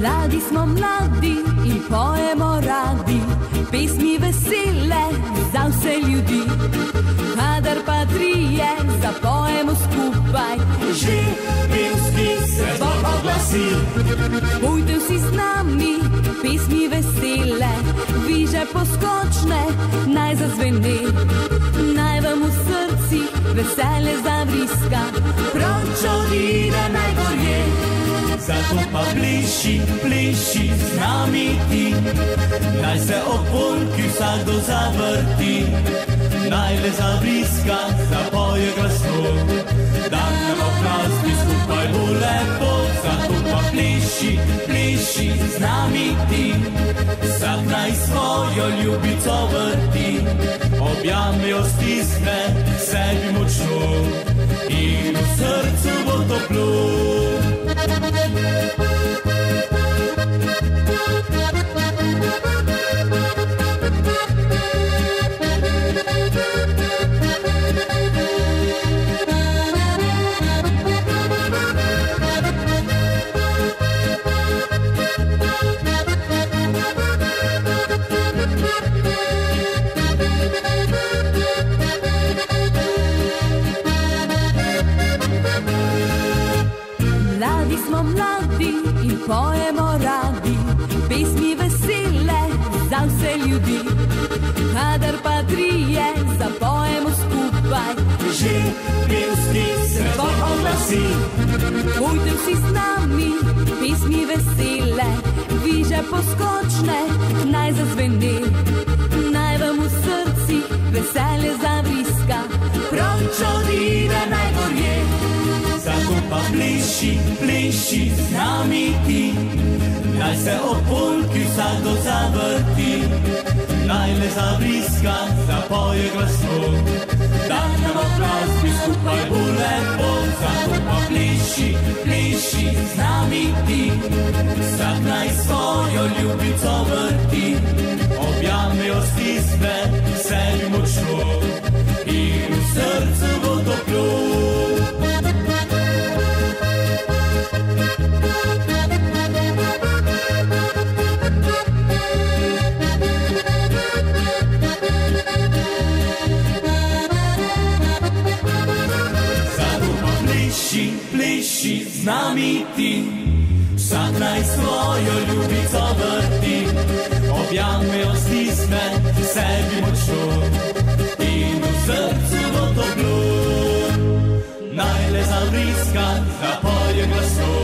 Mladi smo mladi in pojemo radi, pesmi vesele za vse ljudi. Kadar pa trije zapojemo skupaj, že pevski se bo oglasil. Bojte vsi z nami, pesmi vesele, viže poskočne naj zazvene. Naj vam v srcih veselje zavriska, Zato pa pliši, pliši z nami ti. Naj se opolki vsakdo zavrti. Naj le zabriska, zapoje glasno. Dan nam oblasti skupaj bo lepo. Zato pa pliši, pliši z nami ti. Vsak naj svojo ljubico vrti. Objame jo stisne, sebi močno. In v srcu bo toplo. Mladi in pojemo radi, pesmi vesele za vse ljudi. Kadar pa trije zapojemo skupaj, Že pevski se zbor oglasi. pojte vsi z nami, pesmi vesele, viže poskočne, naj zazveni. Pliši z nami ti. Naj se opolki vsakdo zavrti. Naj le zabriska, zapoje glasno. Dan nam oblasti skupaj bo lepo. Zato pa pliši, pliši z nami ti. Vsak naj svojo ljubico vrti. Objame jo stisne, sebi močno. In v srcu pa pliši, pliši z nami ti. Vsak naj svojo ljubico vrti, objame jo stisne, sebi močno in v srcu bo toplo. Naj le zavriska, zapoje glasov.